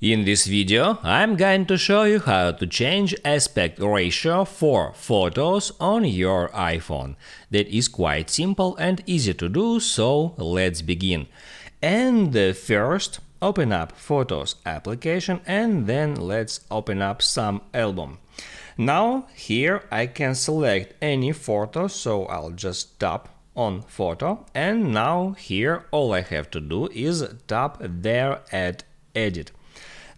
In this video, I'm going to show you how to change aspect ratio for photos on your iPhone. That is quite simple and easy to do, so let's begin. And uh, first, open up Photos application and then let's open up some album. Now here I can select any photo, so I'll just tap on photo and now here all I have to do is tap there at edit.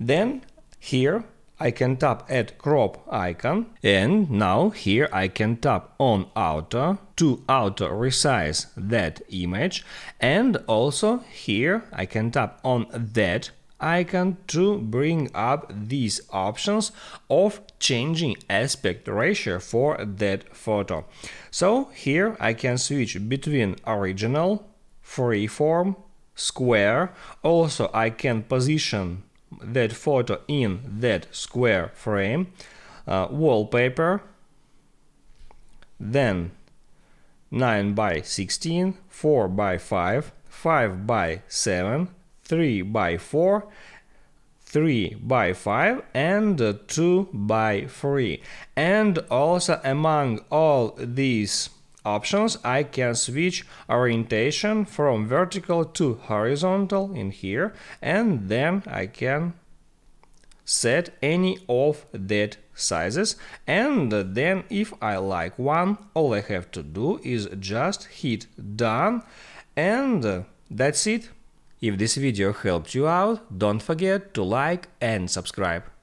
Then here I can tap at crop icon and now here I can tap on auto to auto resize that image and also here I can tap on that icon to bring up these options of changing aspect ratio for that photo. So here I can switch between original, freeform, square. Also I can position that photo in that square frame, uh, wallpaper, then 9 by 16, 4 by 5, 5 by 7, 3 by 4, 3 by 5 and 2 by 3. And also among all these options I can switch orientation from vertical to horizontal in here and then I can set any of that sizes and then if I like one all I have to do is just hit done and that's it. If this video helped you out don't forget to like and subscribe.